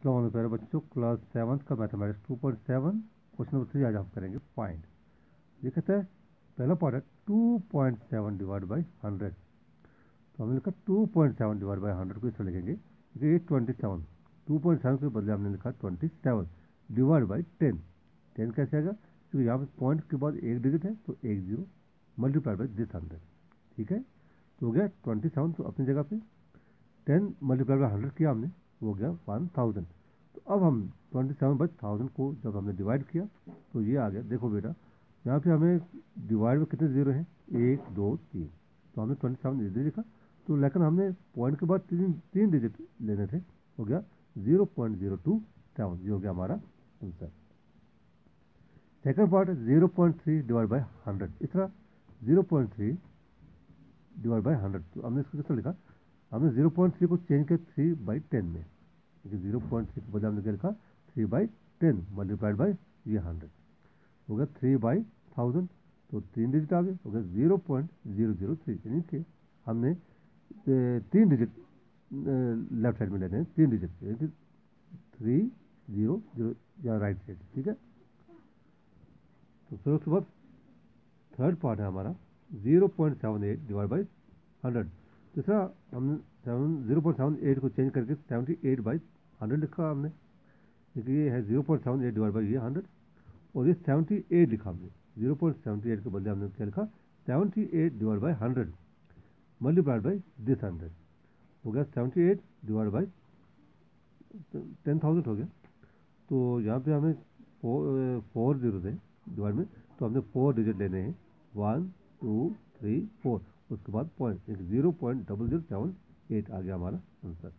सलाम प्यारे बच्चों क्लास सेवन्थ का mathematics two point seven question number three आज हम करेंगे फाइंड ये कहता पहला पार्ट है two point seven divide by hundred तो हमने लिखा two point seven divide by hundred को इस लिखेंगे ये twenty seven two point seven के बदले हमने लिखा twenty seven divide by ten ten कैसे आएगा? क्योंकि यहाँ पर पॉइंट के बाद एक डिजिट है तो एक zero multiplied by this hundred ठीक है? तो हो गया ट्वेंटी सेवन तो अपनी जगह पे टेन मल्टीप्लाइड बाई हंड्रेड किया हमने। हो गया वन थाउज़ेंड। तो अब हम ट्वेंटी सेवन बाई थाउज़ेंड को जब हमने डिवाइड किया तो ये आ गया। देखो बेटा, यहाँ पे हमें डिवाइड में कितने ज़ीरो हैं? एक, दो, तीन। तो हमने ट्वेंटी सेवन इधर लिखा तो लेकिन हमने पॉइंट के बाद तीन तीन डिजिट लेने थे। हो गया zero point zero two seven ये हो गया हमारा answer second part zero point three divide by hundred इस तरह zero point three divide by hundred तो हमने इसको किस तरह लिखा? हमने ज़ीरो पॉइंट थ्री को चेंज किया थ्री बाई टेन में। ज़ीरो पॉइंट के बजाय हमने क्या लिखा three by ten multiplied by ये हंड्रेड हो गया थ्री बाई थाउज़ेंड तो तीन डिजिट आ गए। हो गया zero point zero zero three यानी कि हमने तीन डिजिट लेफ़्ट साइड में लेते हैं, तीन डिजिट यानी कि थ्री ज़ीरो ज़ीरो या राइट साइड ठीक है? तो फिर उसके बाद थर्ड पार्ट है हमारा zero point seven eight divide by hundred दूसरा हमने seven zero point seven eight को चेंज करके सेवेंटी एट बाई हंड्रेड लिखा हमने। क्योंकि ये है zero point seven eight divide by ये हंड्रेड और ये सेवेंटी एट लिखा हमने। ज़ीरो पॉइंट सेवेंटी एट के बदले हमने क्या लिखा? Seventy eight divide by hundred multiplied by this hundred हो गया seventy eight divide by ten thousand हो गया। तो यहाँ पे हमें फोर फोर ज़ीरो थे डिवाइड में तो हमने फोर डिजिट लेने हैं। वन टू थ्री फोर उसके बाद पॉइंट एक zero point double zero seven eight आ गया हमारा आंसर